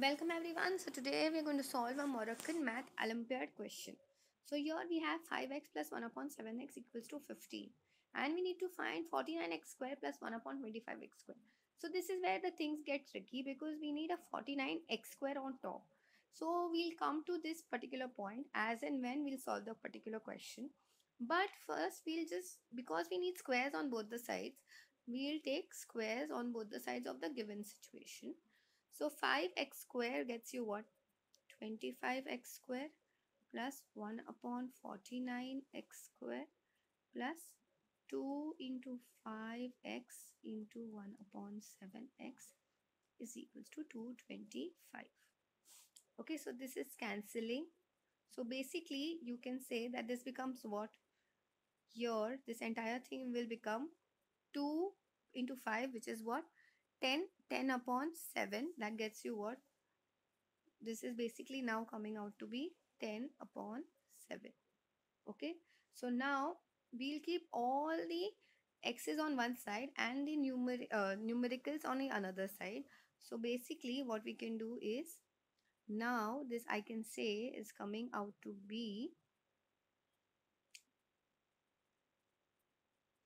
Welcome everyone. So today we are going to solve a Moroccan math Olympiad question. So here we have 5x plus 1 upon 7x equals to 15 and we need to find 49x square plus 1 upon 25x square. So this is where the things get tricky because we need a 49x square on top. So we'll come to this particular point as and when we'll solve the particular question. But first we'll just because we need squares on both the sides, we'll take squares on both the sides of the given situation. So 5x square gets you what? 25x square plus 1 upon 49x square plus 2 into 5x into 1 upon 7x is equals to 225. Okay, so this is cancelling. So basically you can say that this becomes what? Here this entire thing will become 2 into 5 which is what? 10 10 upon 7 that gets you what? This is basically now coming out to be 10 upon 7 okay? So now we'll keep all the x's on one side and the numer uh, numericals on the another side. So basically what we can do is now this i can say is coming out to be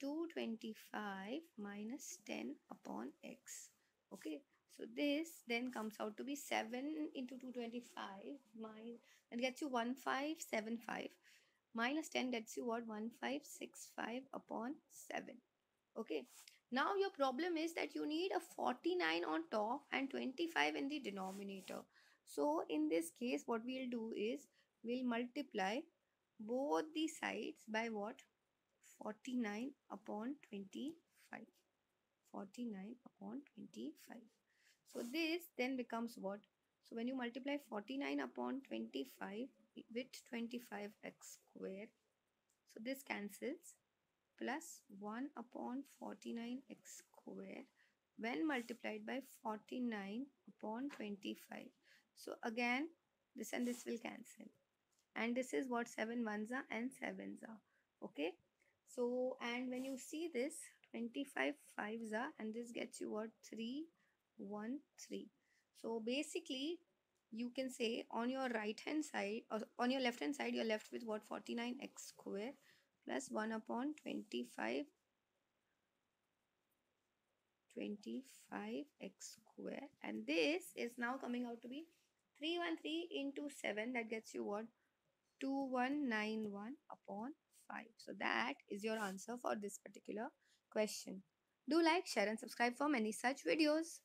225 minus 10 upon x. Okay, so this then comes out to be 7 into 225 minus that gets you 1575 minus 10 gets you what? 1565 upon 7 okay now your problem is that you need a 49 on top and 25 in the denominator. So in this case what we'll do is we'll multiply both the sides by what 49 upon 25 49 upon 25 so this then becomes what? So when you multiply 49 upon 25 with 25x square so this cancels. Plus 1 upon 49x square when multiplied by 49 upon 25 so again this and this will cancel. And this is what 7 ones are and 7s are. Okay so, and when you see this 25 5s are and this gets you what? 3 1 3. So, basically you can say on your right hand side or on your left hand side you're left with what? 49x square plus 1 upon 25 25x square. And this is now coming out to be 313 into 7 that gets you what? 2191 upon 5. So that is your answer for this particular question. Do like, share and subscribe for many such videos.